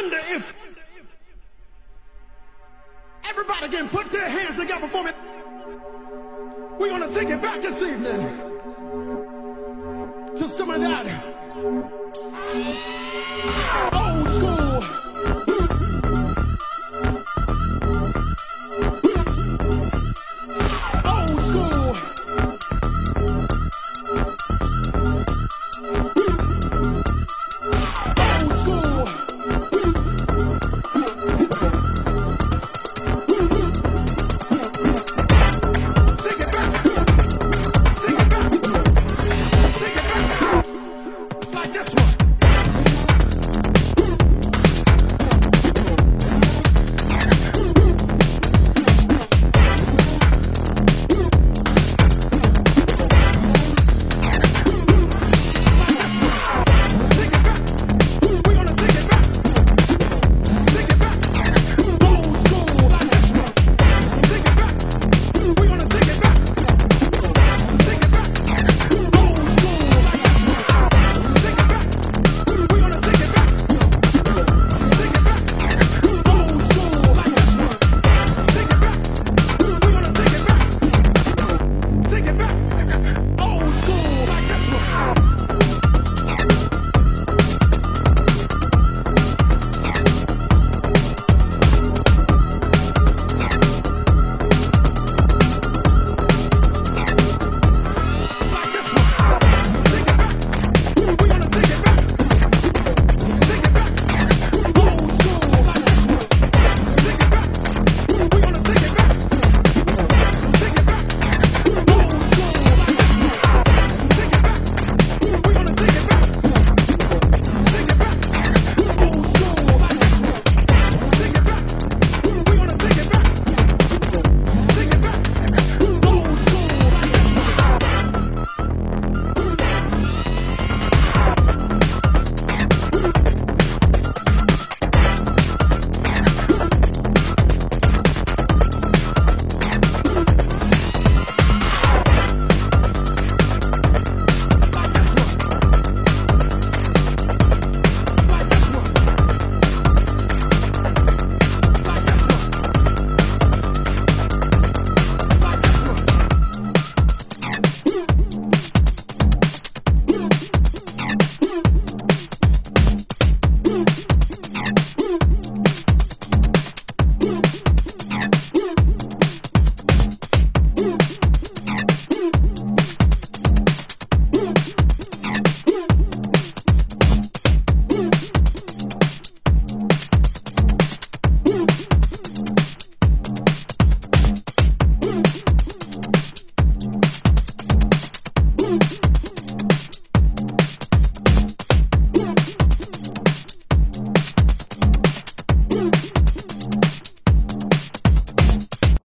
wonder if everybody can put their hands together for me. We're gonna take it back this evening to some of that